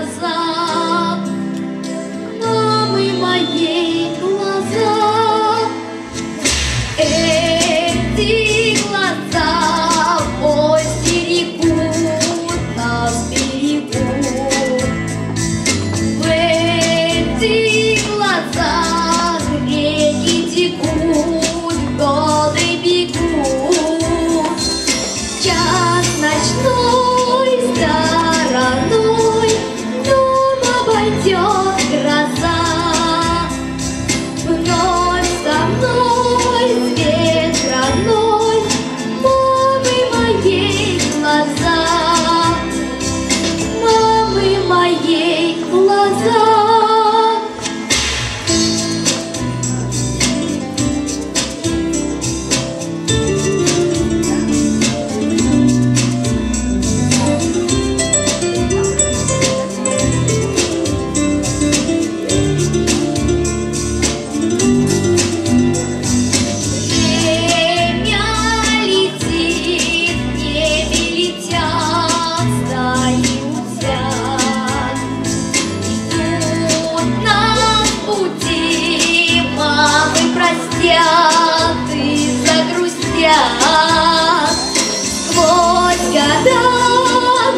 was love. загрустят и загрустят а? сквозь года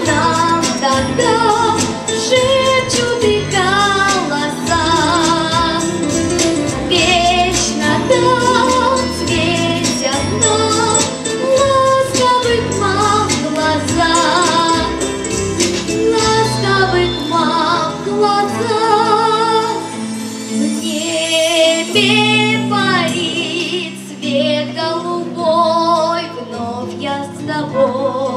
нам тогда шепчут и голоса вечно там светят ласковых мам глаза. Ласковых мам глаза. В небе цвет голубой, вновь я с тобой.